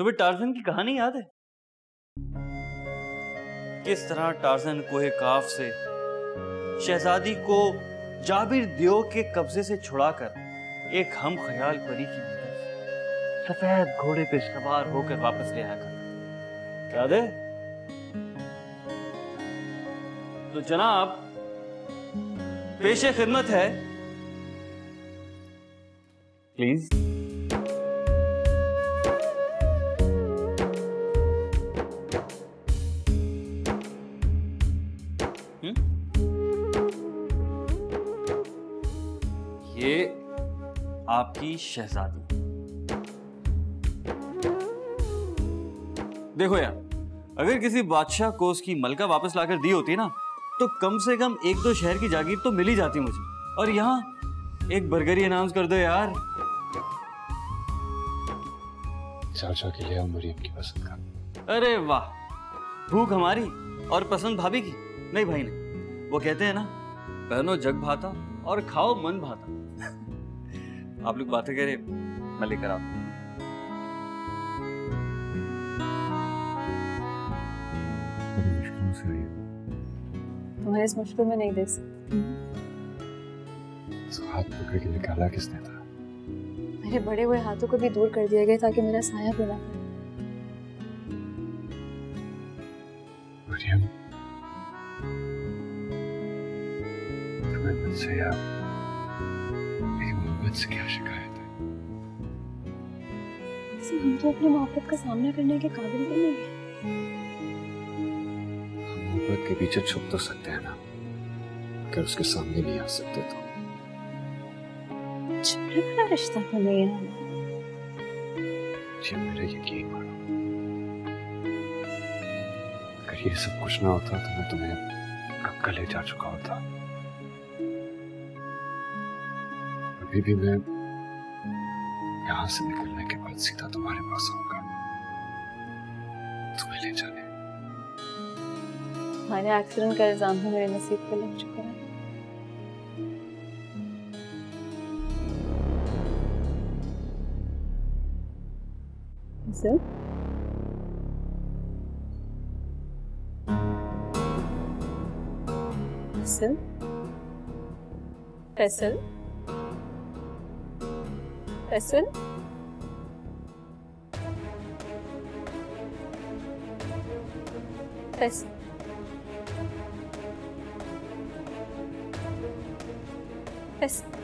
तुम्हें टार्जन की कहानी याद है? किस तरह टार्जन कोहे काफ से, शहजादी को जाबिर दियो के कब्जे से छुड़ाकर एक हम ख्याल परी की सफ़ेद घोड़े पे सवार होकर वापस ले आया कर याद है? तो जनाब, पेशे खिदमत है। प्लीज़ ये आपकी शहजादी। देखो यार अगर किसी बादशाह को उसकी मलका वापस लाकर दी होती ना तो कम से कम एक दो शहर की जागीर तो मिल ही जाती मुझे। और यहाँ एक बर्गरी अनाउंस कर दो यार। चाचा के लिए मरियम की पसंद का अरे वाह भूख हमारी और पसंद भाभी की नहीं भाई नहीं। वो कहते हैं ना पहनो जग भाता और खाओ मन भाता। आप लोग बातें करें मैं लेकर आता हूँ। हो। तुम्हारे इस मुश्किल में नहीं देख सकती। तो हाथ पकड़ के निकाला किसने था मेरे बड़े हुए हाथों को भी दूर कर दिया गया ताकि मेरा साया भी ना पड़े तुम्हें मुझसे या मेरी मोहब्बत से क्या शिकायत है? हम तो अपनी मोहब्बत का सामना करने के काबिल भी नहीं है हम मोहब्बत के पीछे छुप तो सकते हैं ना? अगर उसके सामने नहीं आ सकते तो। छुपने रिश्ता तो नहीं है। जी मेरा यकीन मानो अगर ये सब कुछ ना होता तो मैं तुम्हें कब का ले जा चुका होता? अभी भी मैं यहाँ से निकलने के बाद सीधा तुम्हारे पास आऊँगा। तुम्हें ले जाने। हमारे एक्सीडेंट का इल्ज़ाम भी मेरे नसीब पे लग चुका है। फैसल फैसल फैसल फैसल फैसल फैसल